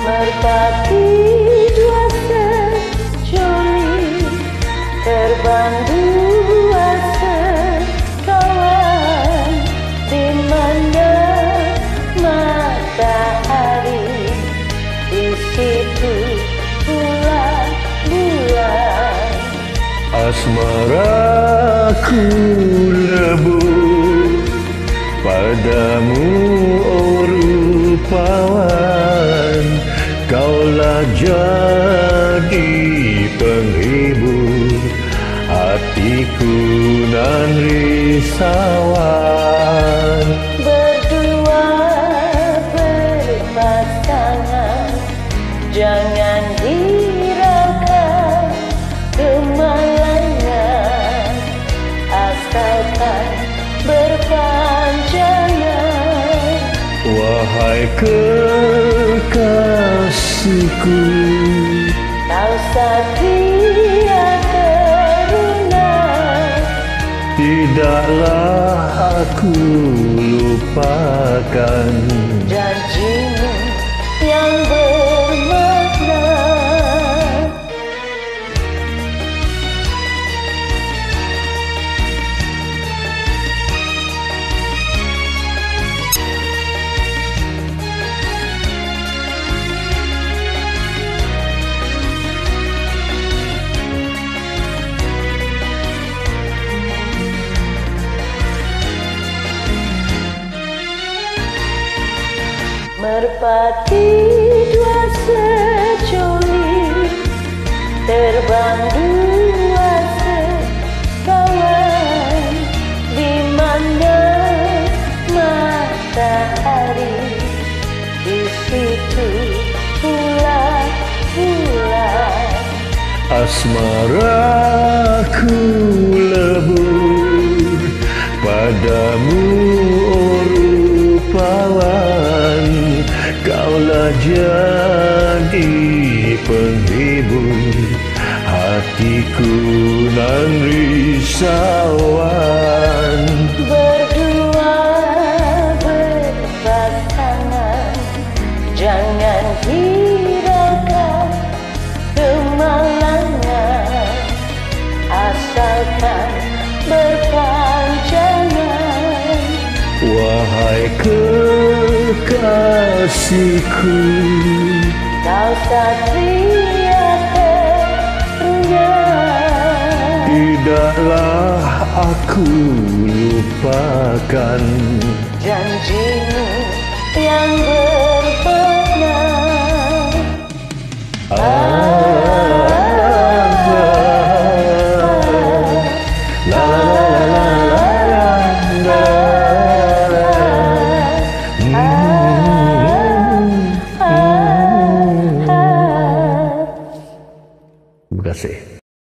Merpati dua sejoli Terbang dua sekawan Di mana matahari Di situ pula bulan. Asmaraku lebur padamu oh rupawan hatiku nan risauan. Berdua berpasangan Jangan hiraukan kemalangan. Asalkan berpanjangan. Wahai kekasihku. Kau satria Tidaklah aku lupakan Janjimu Merpati dua sejoli Terbang dua sekawan Di mana matahari Di situ pula bulan. Asmaraku lebur padamu oh rupawan jadi penghibur. Hatiku nan risauan. Berdua berpasangan. Jangan hiraukan kemalangan. Asalkan berpanjangan. Wahai kekasihku Kau satria terpunya Tidaklah aku lupakan Janjimu yang berpegang póngase